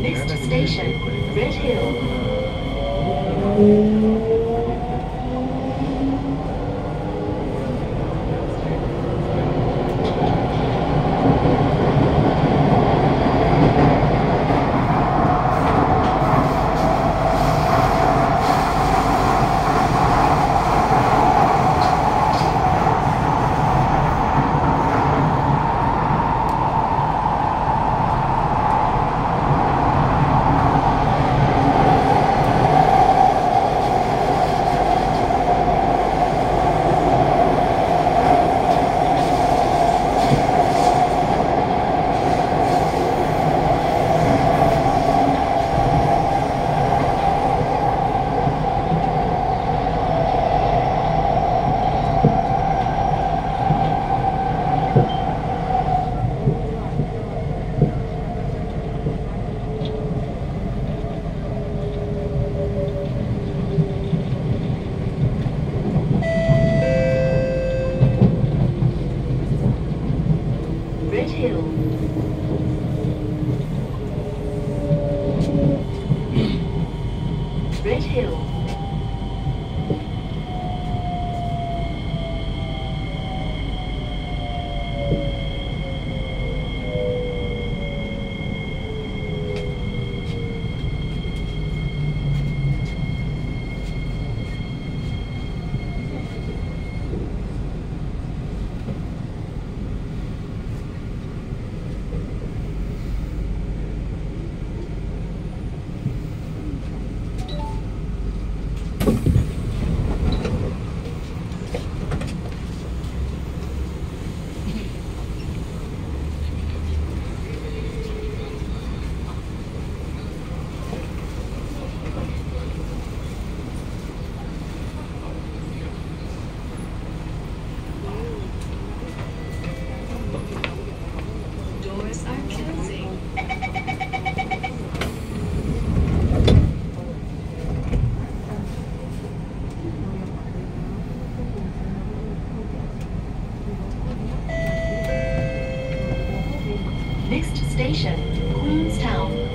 Next station, Red Hill. Red Hill. Red Hill. Doors are closing. Next station, Queenstown.